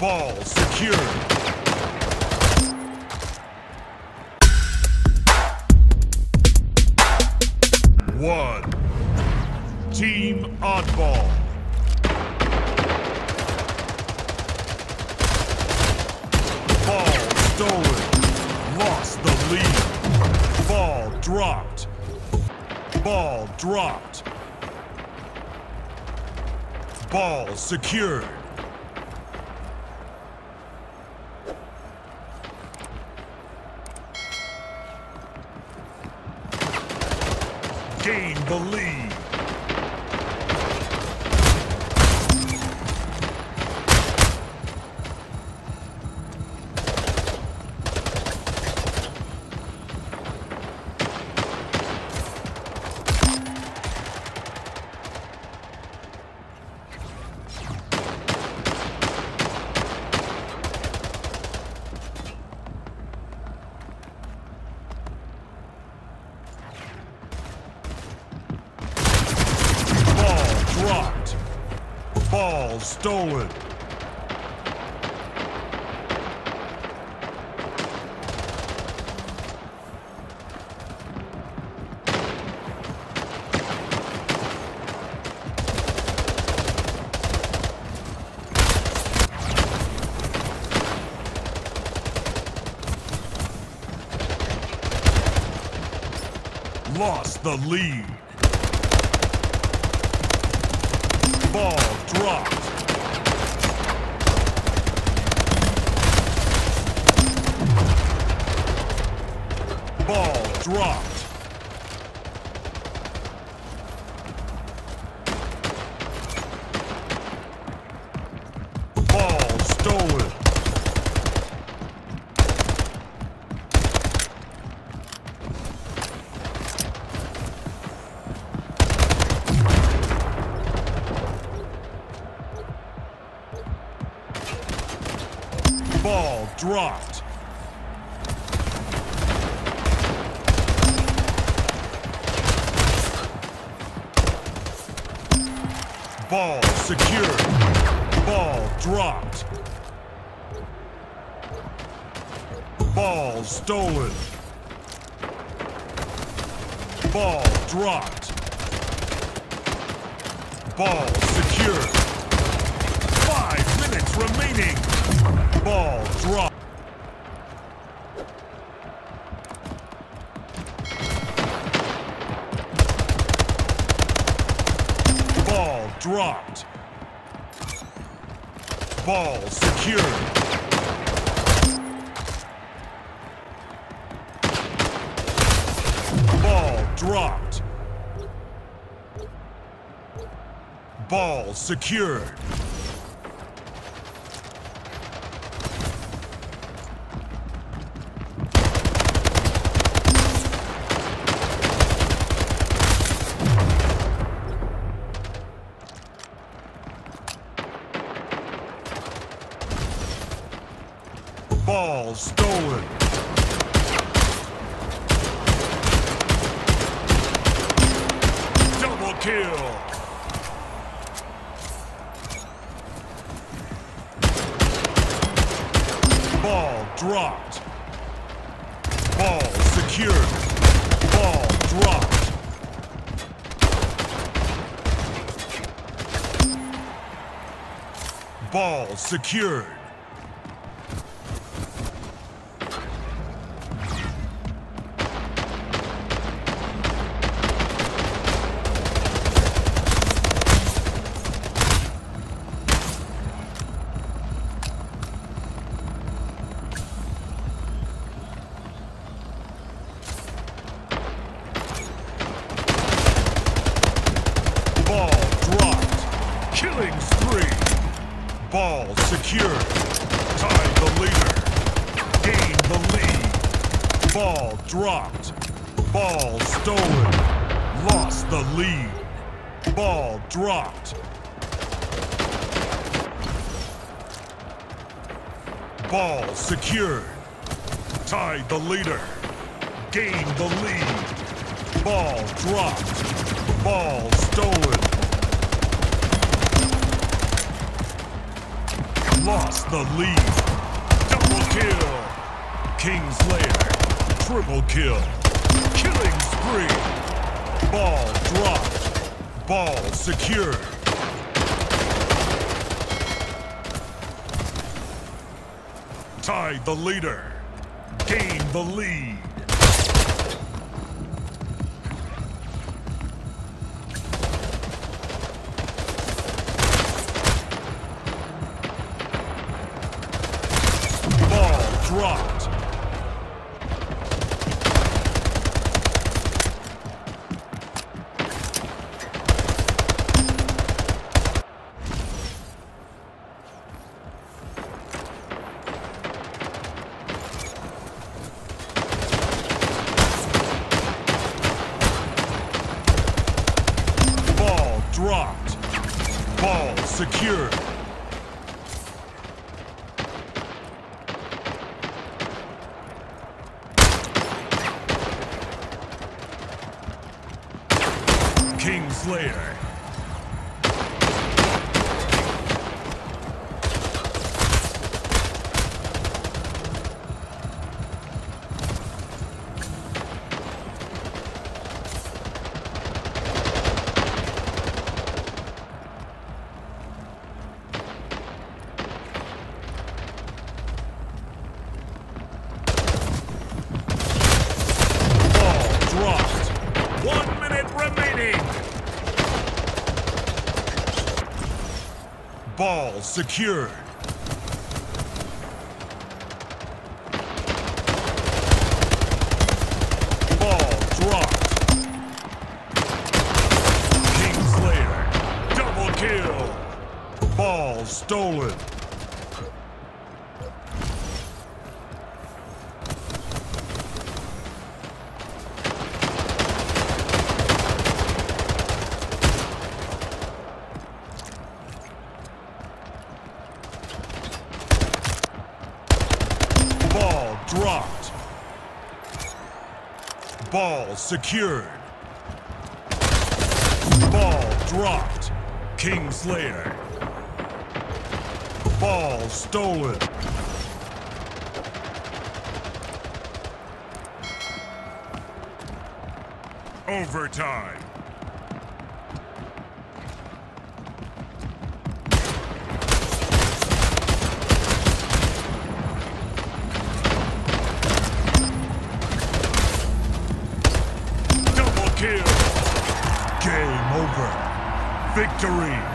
Ball secured. One. Team Oddball. Ball stolen. Lost the lead. Ball dropped. Ball dropped. Ball secured. Gain the lead. Ball dropped. Ball stolen. Lost the lead. Ball dropped. Ball dropped. Dropped. Ball secured. Ball dropped. Ball stolen. Ball dropped. Ball secured. Remaining. Ball dropped. Ball dropped. Ball secured. Ball dropped. Ball secured. Ball stolen. Double kill. Ball dropped. Ball secured. Ball dropped. Ball secured. Ball secured. Tied the leader. Gained the lead. Ball dropped. Ball stolen. Lost the lead. Ball dropped. Ball secured. Tied the leader. Gained the lead. Ball dropped. Ball stolen. Lost the lead. Double kill. Kingslayer. Triple kill. Killing spree. Ball dropped. Ball secured. Tied the leader. Gain the lead. Ball dropped. Ball dropped. Ball secured. Kingslayer. Ball dropped. One minute remaining. Ball secured. Ball dropped. Double kill. Ball stolen. Ball dropped. Ball secured. Ball dropped. Kingslayer. Ball stolen. Overtime. Double kill. Game over. Victory.